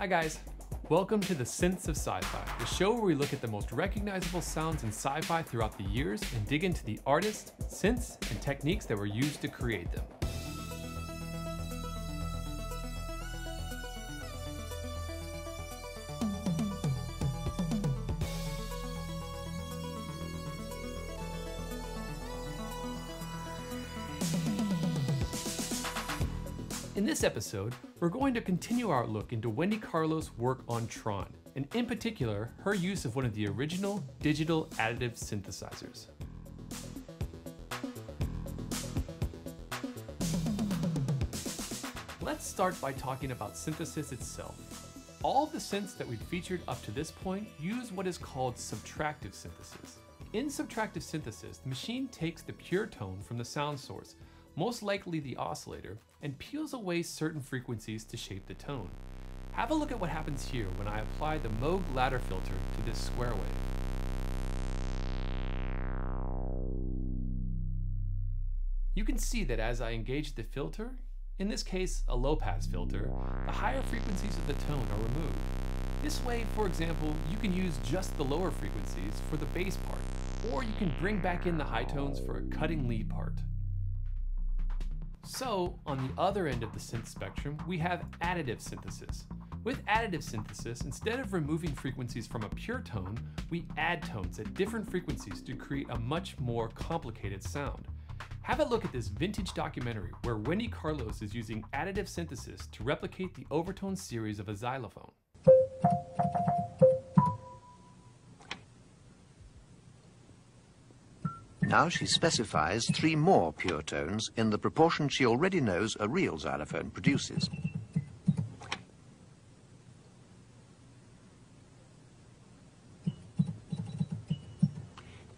Hi guys, welcome to the Synths of Sci-Fi, the show where we look at the most recognizable sounds in sci-fi throughout the years and dig into the artists, synths, and techniques that were used to create them. In this episode, we're going to continue our look into Wendy Carlos' work on Tron, and in particular, her use of one of the original digital additive synthesizers. Let's start by talking about synthesis itself. All the synths that we've featured up to this point use what is called subtractive synthesis. In subtractive synthesis, the machine takes the pure tone from the sound source most likely the oscillator, and peels away certain frequencies to shape the tone. Have a look at what happens here when I apply the Moog ladder filter to this square wave. You can see that as I engage the filter, in this case a low pass filter, the higher frequencies of the tone are removed. This way, for example, you can use just the lower frequencies for the bass part, or you can bring back in the high tones for a cutting lead part. So, on the other end of the synth spectrum, we have additive synthesis. With additive synthesis, instead of removing frequencies from a pure tone, we add tones at different frequencies to create a much more complicated sound. Have a look at this vintage documentary where Wendy Carlos is using additive synthesis to replicate the overtone series of a xylophone. Now she specifies three more pure tones in the proportion she already knows a real xylophone produces.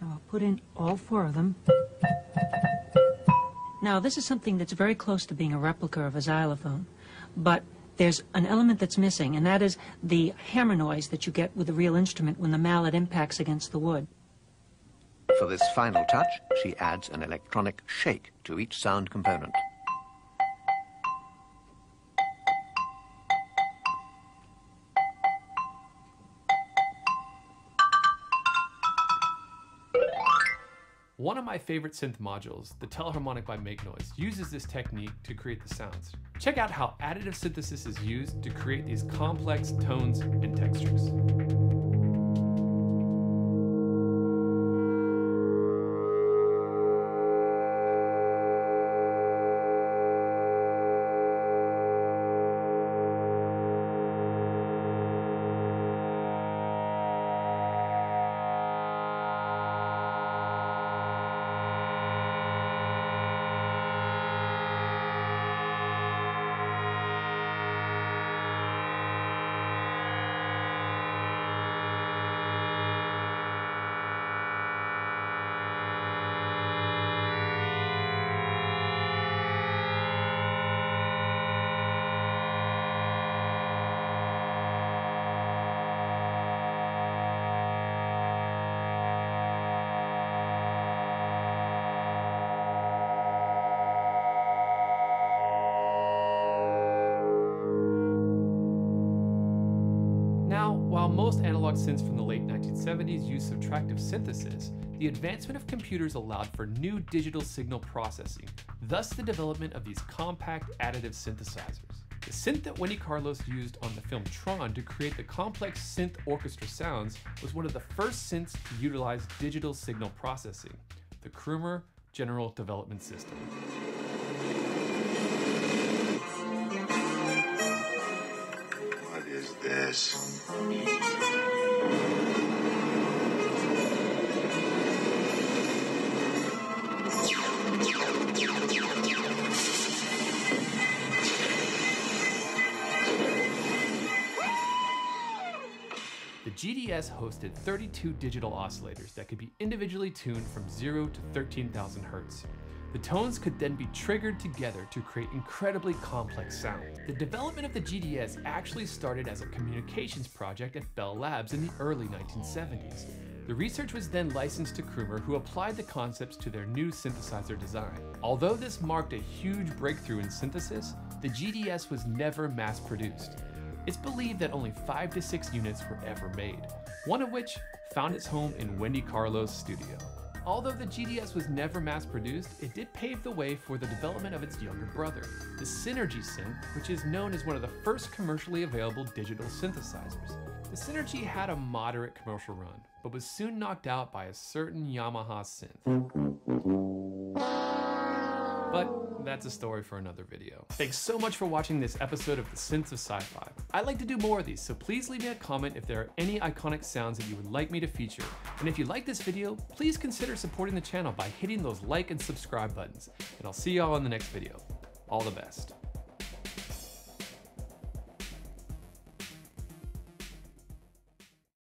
Now I'll put in all four of them. Now this is something that's very close to being a replica of a xylophone, but there's an element that's missing, and that is the hammer noise that you get with a real instrument when the mallet impacts against the wood. For this final touch, she adds an electronic shake to each sound component. One of my favorite synth modules, the Telharmonic by Make Noise, uses this technique to create the sounds. Check out how additive synthesis is used to create these complex tones and textures. Analog from the late 1970s used subtractive synthesis, the advancement of computers allowed for new digital signal processing, thus the development of these compact additive synthesizers. The synth that Wendy Carlos used on the film Tron to create the complex synth orchestra sounds was one of the first synths to utilize digital signal processing, the Crumar General Development System. The GDS hosted 32 digital oscillators that could be individually tuned from 0 to 13,000 Hz. The tones could then be triggered together to create incredibly complex sound. The development of the GDS actually started as a communications project at Bell Labs in the early 1970s. The research was then licensed to Crumar, who applied the concepts to their new synthesizer design. Although this marked a huge breakthrough in synthesis, the GDS was never mass produced. It's believed that only five to six units were ever made, one of which found its home in Wendy Carlos' studio. Although the GDS was never mass produced, it did pave the way for the development of its younger brother, the Synergy Synth, which is known as one of the first commercially available digital synthesizers. The Synergy had a moderate commercial run, but was soon knocked out by a certain Yamaha synth. But that's a story for another video. Thanks so much for watching this episode of The Synths of Sci-Fi. I'd like to do more of these, so please leave me a comment if there are any iconic sounds that you would like me to feature. And if you like this video, please consider supporting the channel by hitting those like and subscribe buttons. And I'll see y'all in the next video. All the best.